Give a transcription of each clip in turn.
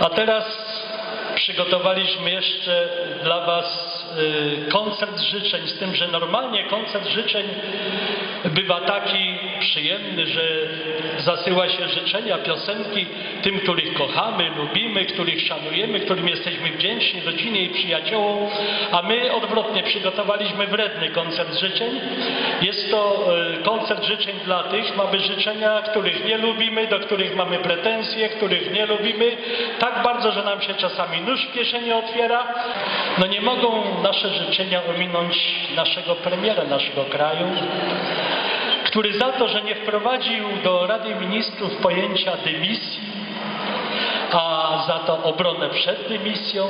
A teraz przygotowaliśmy jeszcze dla Was koncert życzeń, z tym, że normalnie koncert życzeń bywa taki przyjemny, że zasyła się życzenia, piosenki tym, których kochamy, lubimy, których szanujemy, którym jesteśmy wdzięczni, rodzinie i przyjaciołom, a my odwrotnie przygotowaliśmy wredny koncert życzeń. Jest to y, koncert życzeń dla tych, mamy życzenia, których nie lubimy, do których mamy pretensje, których nie lubimy, tak bardzo, że nam się czasami nóż w kieszeni otwiera. No nie mogą nasze życzenia ominąć naszego premiera naszego kraju, który za to, że nie wprowadził do Rady Ministrów pojęcia dymisji, a za to obronę przed dymisją,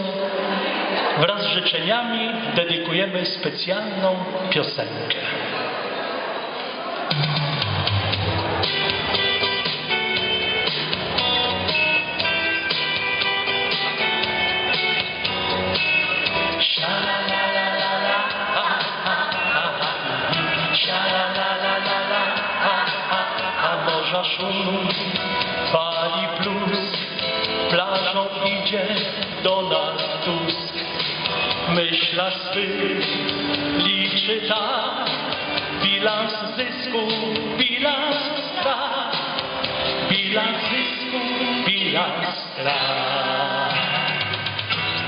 wraz z życzeniami dedykujemy specjalną piosenkę. Fali plus, plażą idzie do nas Tusk. Myśla swych liczy tak, bilans zysku, bilans strat, bilans zysku, bilans strat.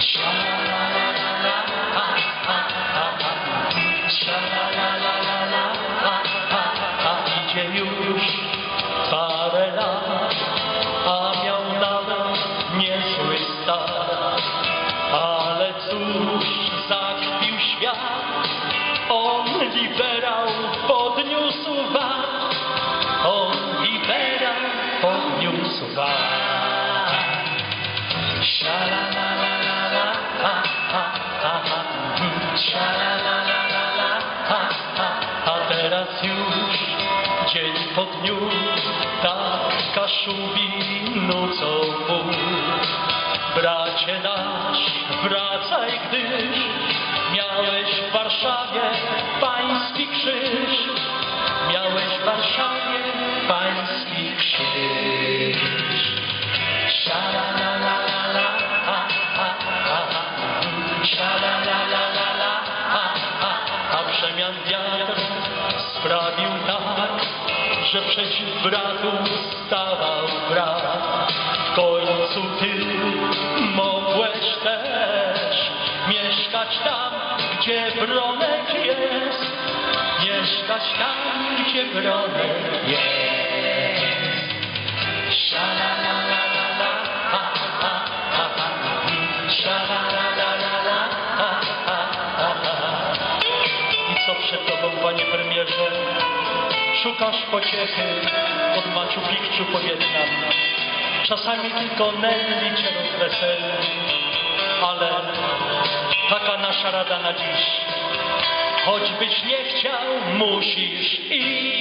Sha-la-la-la-la, ha, liberał podniósł VAT, on liberał podniósł VAT. Sha-la-la-la-la-la, ha, ha, ha, ha. Mm, Sha-la-la-la-la-la, ha, ha. A teraz już dzień po dniu tak kaszubi nucą pół. Bracie nasz, wracaj, gdyż miałeś w Warszawie krzyż. Miałeś w Warszawie pański krzyż. Sha-la-la-la-la-la, ha, ha, ha, ha. Sha-la-la-la-la-la, ha, ha, ha. A przemian wiatr sprawił tak, że przeciw bratu stawał brat. W końcu ty mogłeś też mieszkać tam, gdzie Bronek jest. Mieszkać tam, gdzie Bronek jest. Sha-la-la-la-la-la, ha, ha, ha, ha. Sha-la-la-la-la-la, ha, ha, ha, ha. I co przed tobą, panie premierze? Szukasz pociechy od Machu Picchu po Wietnam. Czasami tylko Nelly cię rozweseli, ale taka nasza rada na dziś. Choćbyś nie chciał, musisz iść.